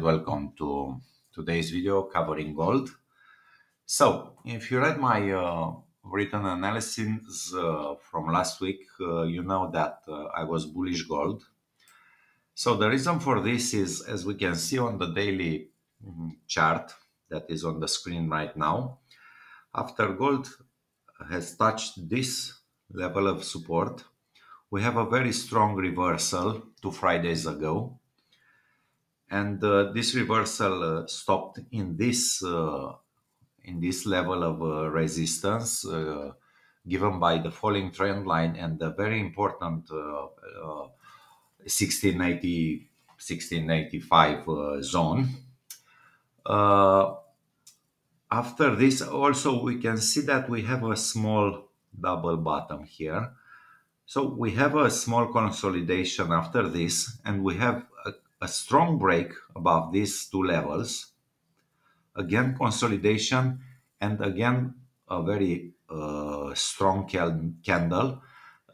welcome to today's video covering gold. So, if you read my uh, written analysis uh, from last week, uh, you know that uh, I was bullish gold. So, the reason for this is as we can see on the daily mm, chart that is on the screen right now, after gold has touched this level of support, we have a very strong reversal two Fridays ago and uh, this reversal uh, stopped in this uh, in this level of resistance given by the falling trend line and the very important 1680 1685 zone. After this also we can see that we have a small double bottom here. So we have a small consolidation after this and we have a a strong break above these two levels. Again, consolidation and again, a very uh, strong candle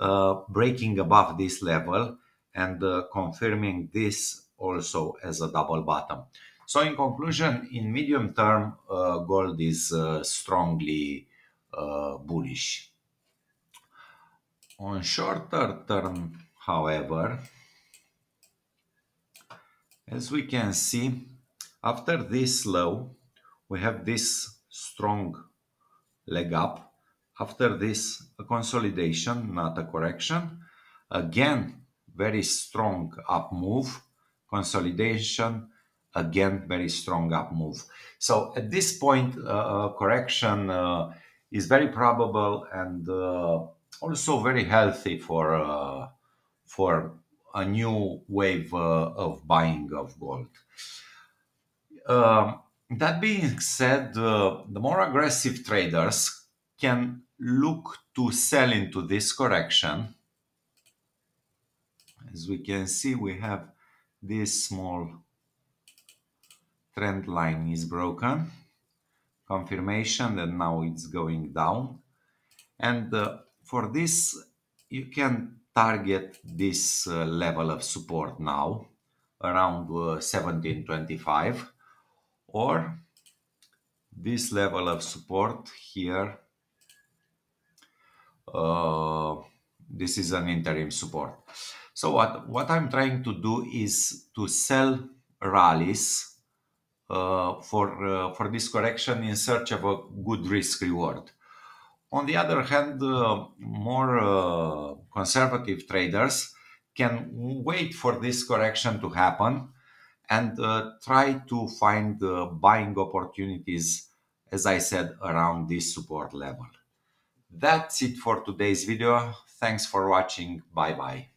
uh, breaking above this level and uh, confirming this also as a double bottom. So in conclusion, in medium term, uh, gold is uh, strongly uh, bullish. On shorter term, however, as we can see, after this low, we have this strong leg up. After this, a consolidation, not a correction. Again, very strong up move, consolidation, again, very strong up move. So at this point, uh, correction uh, is very probable and uh, also very healthy for, uh, for a new wave uh, of buying of gold. Um, that being said, uh, the more aggressive traders can look to sell into this correction. As we can see, we have this small trend line is broken. Confirmation that now it's going down. And uh, for this, you can target this uh, level of support now around uh, 1725 or this level of support here uh, this is an interim support. So what what i'm trying to do is to sell rallies uh, for uh, for this correction in search of a good risk reward on the other hand, uh, more uh, conservative traders can wait for this correction to happen and uh, try to find buying opportunities, as I said, around this support level. That's it for today's video. Thanks for watching. Bye bye.